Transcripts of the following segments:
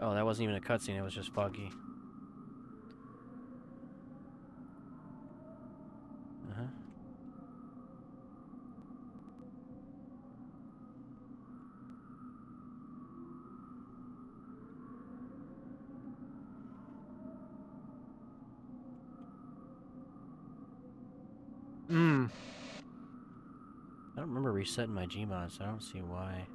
Oh, that wasn't even a cutscene, it was just foggy. Uh-huh. Hmm. I don't remember resetting my Gmod, so I don't see why.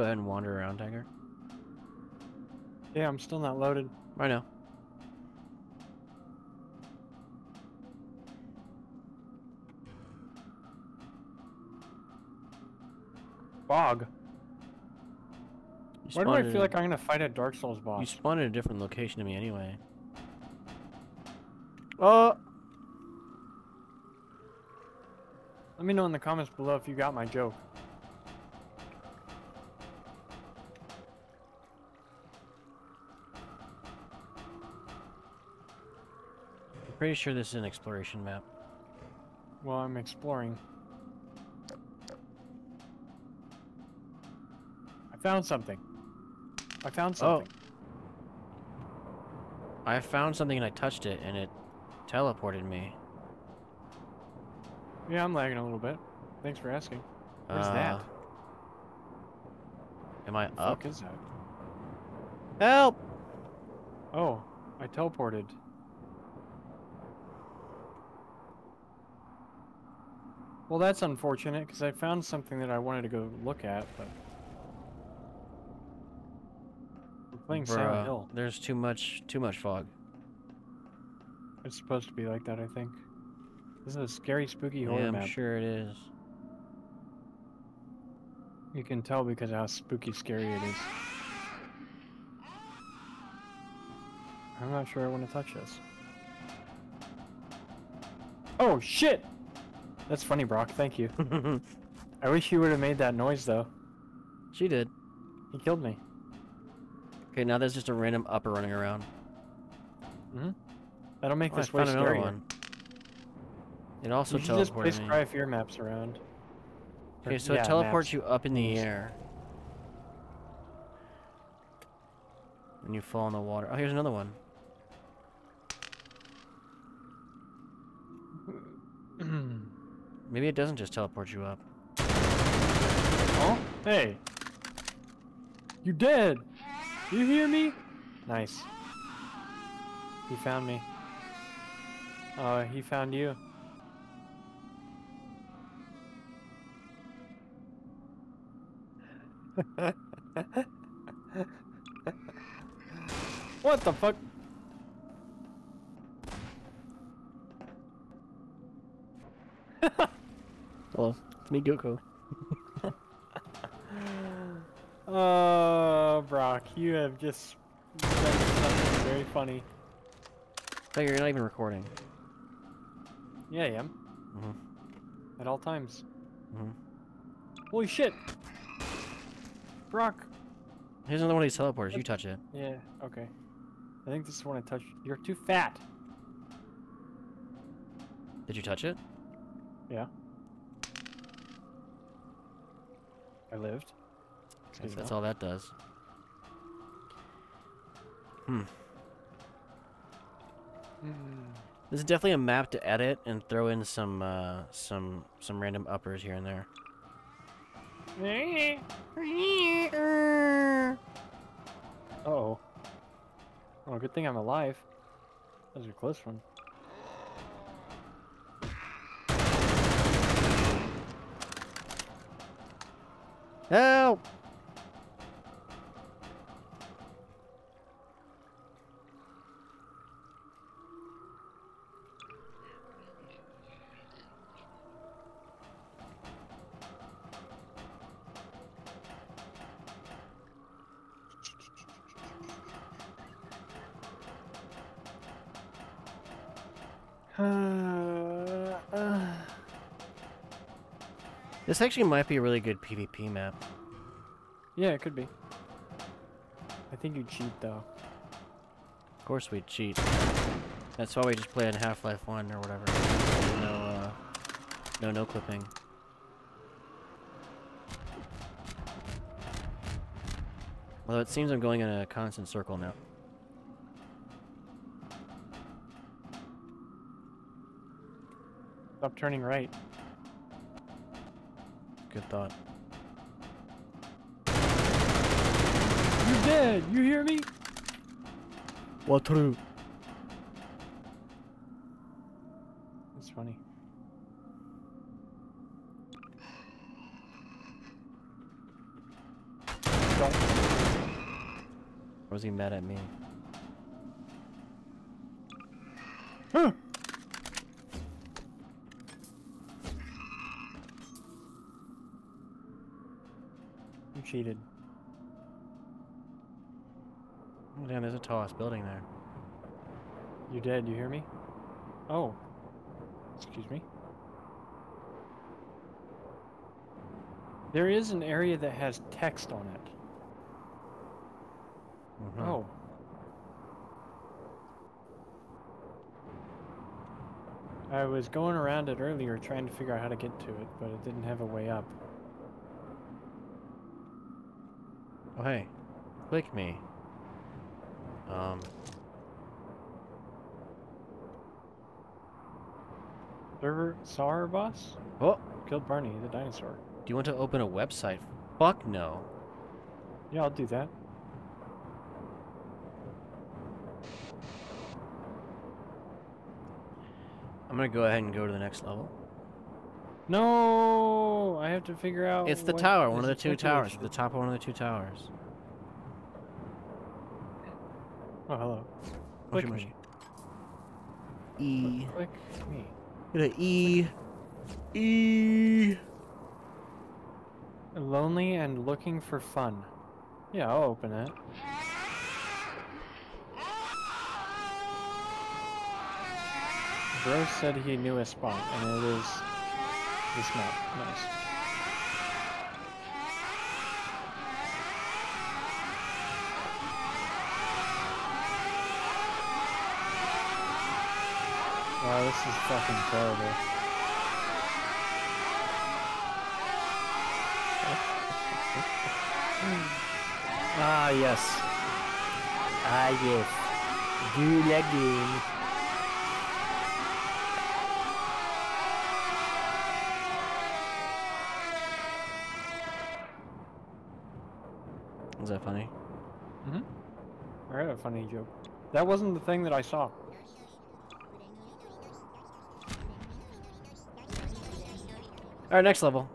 Go ahead and wander around, Tiger. Yeah, I'm still not loaded. I know. Bog. You Why do I feel in- like I'm gonna fight a Dark Souls boss? You spawned in a different location to me anyway. Uh. Let me know in the comments below if you got my joke. Pretty sure this is an exploration map. Well, I'm exploring. I found something. I found something. Oh. something. I found something and I touched it and it teleported me. Yeah, I'm lagging a little bit. Thanks for asking. Where's Uh, that? Am I The up? fuck is that? Help! Oh, I teleported. Well, that's unfortunate because I found something that I wanted to go look at, but we're playing Silent Hill. There's too much, too much fog. It's supposed to be like that, I think. This is a scary, spooky horror Yeah, I'm map. sure it is. You can tell because of how spooky scary it is. I'm not sure I want to touch this. Oh shit! That's funny, Brock. Thank you. I wish you would have made that noise though. she did. He killed me. Okay, now there's just a random upper running around. Hmm. That'll make Oh, this way found another scarier. one. It also you should just place me. cry fear maps around. Okay, so yeah, it teleports maps. you up in the air. And you fall in the water. Oh, here's another one. Maybe it doesn't just teleport you up. oh, hey. You dead? You hear me? Nice. He found me. Oh, he found you. what the fuck? It's me, Goku. Oh, Brock, you have just done something very funny. Tiger, you're not even recording. Yeah, I am. Mhm. At all times. Mhm. Holy shit! Brock! Here's another one of these teleporters. You touch it. Yeah, okay. I think this is one I touched. You're too fat! Did you touch it? Yeah. I lived. That's, you that's all that does. Hmm. Hmm. This is definitely a map to edit and throw in some uh, some some random uppers here and there. Uh-oh. Oh, good thing I'm alive. That was a close one. Help! Ah. This actually might be a really good PvP map. yeah, it could be. I think you cheat though. Of course we cheat. That's why we just play on Half-Life 1 or whatever. No, uh, no, no clipping. Although it seems I'm going in a constant circle now. Stop turning right. Good thought. You're dead. You hear me? What true? That's funny. Don't. Or was he mad at me? Huh. Cheated. Oh, damn, there's a tallest building there. You're dead. You hear me? Oh. Excuse me. There is an area that has text on it. Mhm. Oh. I was going around it earlier trying to figure out how to get to it, but it didn't have a way up. Oh, hey. Click me. Um, Server saw our boss? oh, Killed Barney, the dinosaur. do you want to open a website? Fuck no. Yeah, I'll do that. I'm gonna go ahead and go to the next level. No, I have to figure out. It's the tower, one of the two towers. The top of one of the two towers. Oh, hello. Click me. E. Click me. Get a E. E. Lonely and looking for fun. Yeah, I'll open it. Bro said he knew a spot, and it is this map. Nice. Wow, this is fucking terrible. ah, yes. Ah, yes. Do again. Is that funny? Mm-hmm. I heard a funny joke. That wasn't the thing that I saw. Alright, next level.